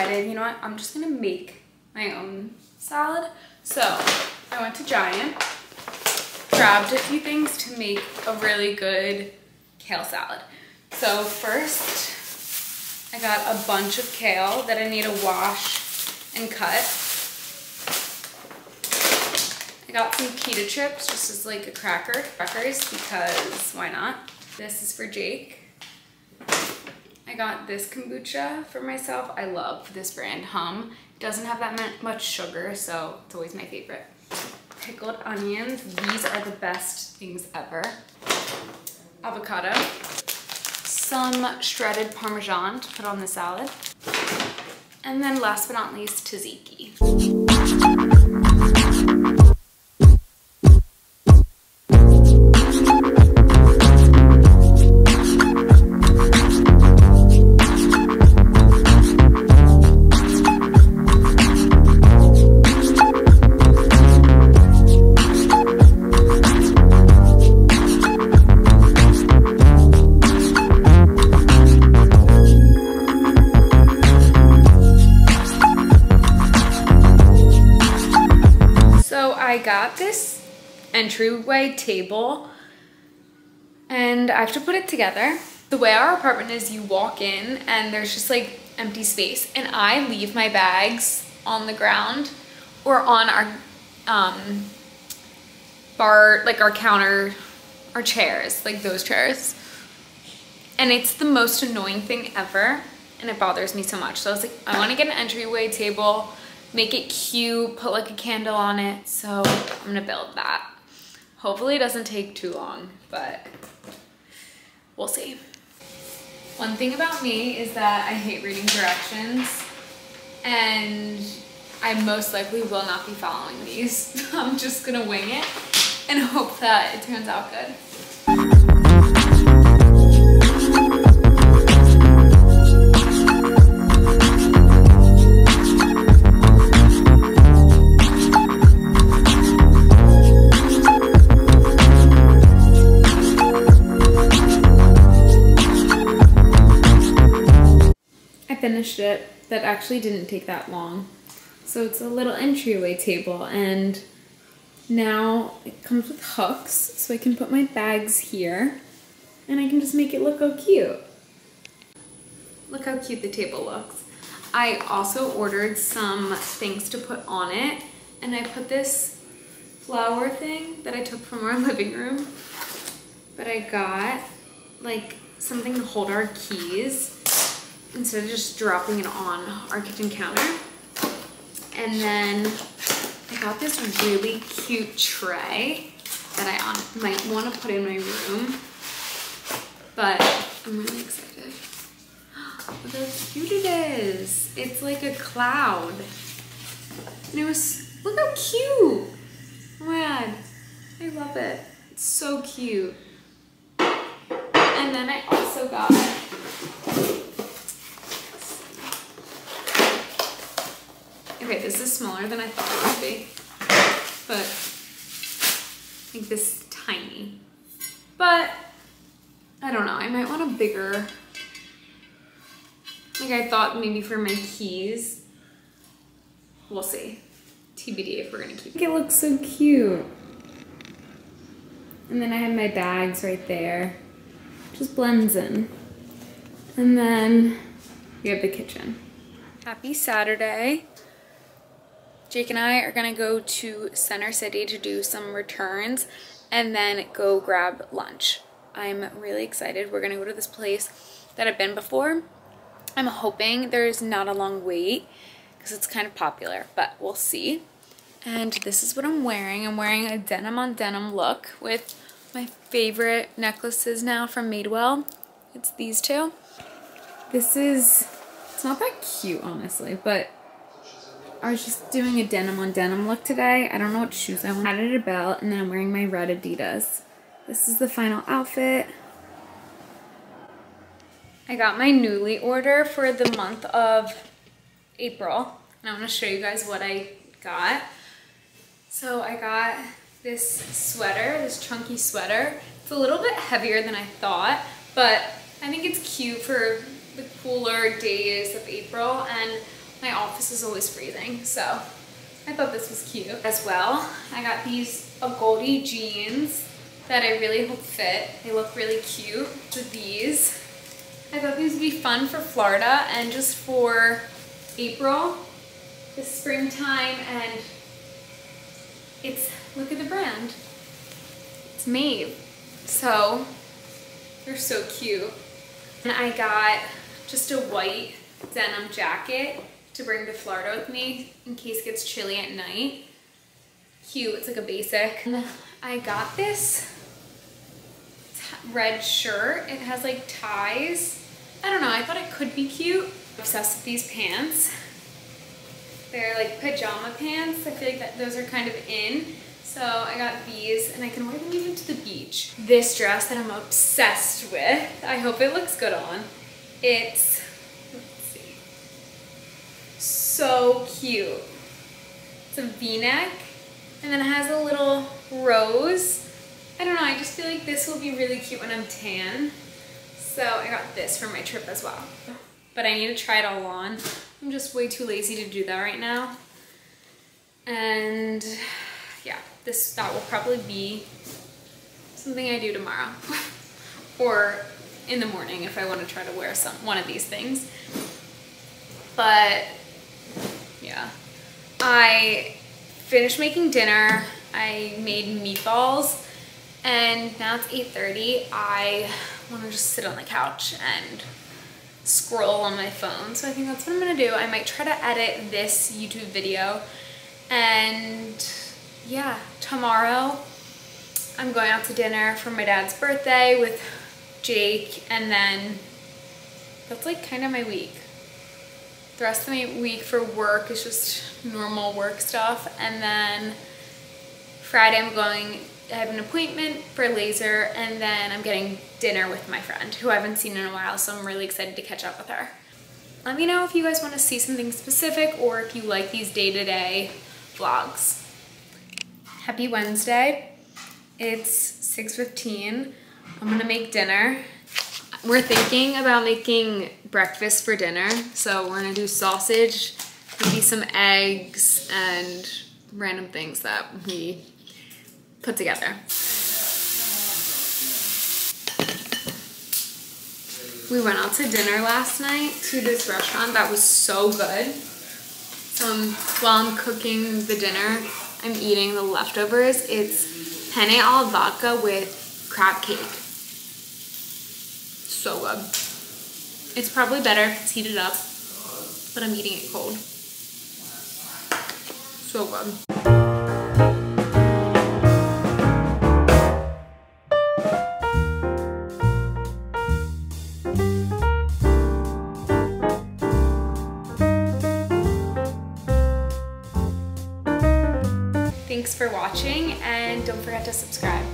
decided, you know what, I'm just gonna make my own salad. So I went to Giant, grabbed a few things to make a really good kale salad. So first, I got a bunch of kale that I need to wash and cut. I got some pita chips just as like a cracker, crackers because why not? This is for Jake. I got this kombucha for myself. I love this brand, Humm. It doesn't have that much sugar, so it's always my favorite. Pickled onions. These are the best things ever. Avocado. Some shredded Parmesan to put on the salad. And then last but not least, tzatziki. I got this entryway table and I have to put it together. The way our apartment is, you walk in and there's just like empty space and I leave my bags on the ground or on our um, bar, like our counter, our chairs, like those chairs. And it's the most annoying thing ever and it bothers me so much. So I was like, I wanna get an entryway table make it cute, put like a candle on it. So I'm gonna build that. Hopefully it doesn't take too long, but we'll see. One thing about me is that I hate reading directions and I most likely will not be following these. I'm just gonna wing it and hope that it turns out good. Finished it. That actually didn't take that long. So it's a little entryway table and now it comes with hooks so I can put my bags here and I can just make it look so cute. Look how cute the table looks. I also ordered some things to put on it and I put this flower thing that I took from our living room but I got like something to hold our keys instead of just dropping it on our kitchen counter. And then I got this really cute tray that I might want to put in my room. But I'm really excited. Look how cute it is. It's like a cloud. And it was, look how cute. Oh my god. I love it. It's so cute. And then I also got Okay, this is smaller than I thought it would be, but I think this is tiny. But I don't know, I might want a bigger, like I thought maybe for my keys. We'll see. TBD if we're gonna keep it. It looks so cute. And then I have my bags right there. Just blends in. And then we have the kitchen. Happy Saturday. Jake and I are gonna go to Center City to do some returns and then go grab lunch. I'm really excited. We're gonna go to this place that I've been before. I'm hoping there's not a long wait because it's kind of popular, but we'll see. And this is what I'm wearing. I'm wearing a denim on denim look with my favorite necklaces now from Madewell. It's these two. This is, it's not that cute honestly, but I was just doing a denim on denim look today. I don't know what shoes I want. Added a belt and then I'm wearing my red Adidas. This is the final outfit. I got my Nuuly order for the month of April. And I want to show you guys what I got. So I got this sweater, this chunky sweater. It's a little bit heavier than I thought, but I think it's cute for the cooler days of April. And my office is always freezing, so I thought this was cute as well. I got these Agolde jeans that I really hope fit. They look really cute with these. I thought these would be fun for Florida and just for April, the springtime, and it's, look at the brand. It's Maeve. So, they're so cute. And I got just a white denim jacket to bring to Florida with me in case it gets chilly at night. Cute, it's like a basic. And I got this red shirt. It has like ties. I don't know, I thought it could be cute. I'm obsessed with these pants. They're like pajama pants. I feel like that those are kind of in. So I got these and I can wear them even to the beach. This dress that I'm obsessed with, I hope it looks good on. It's, so cute. It's a v-neck and then it has a little rose. I don't know, I just feel like this will be really cute when I'm tan. So I got this for my trip as well. But I need to try it all on. I'm just way too lazy to do that right now. And yeah, this that will probably be something I do tomorrow. or in the morning if I want to try to wear some one of these things. But yeah. I finished making dinner. I made meatballs and now it's 8.30. I want to just sit on the couch and scroll on my phone. So I think that's what I'm gonna do. I might try to edit this YouTube video. And yeah, tomorrow I'm going out to dinner for my dad's birthday with Jake and then that's like kind of my week. The rest of my week for work is just normal work stuff and then Friday I'm going I have an appointment for laser and then I'm getting dinner with my friend who I haven't seen in a while so I'm really excited to catch up with her. Let me know if you guys want to see something specific or if you like these day-to-day -day vlogs. Happy Wednesday. It's 6.15. I'm gonna make dinner. We're thinking about making breakfast for dinner. So we're gonna do sausage, maybe some eggs, and random things that we put together. We went out to dinner last night to this restaurant that was so good. Um, while I'm cooking the dinner, I'm eating the leftovers. It's penne al vodka with crab cake. So good. It's probably better if it's heated up, but I'm eating it cold. So good. Thanks for watching and don't forget to subscribe.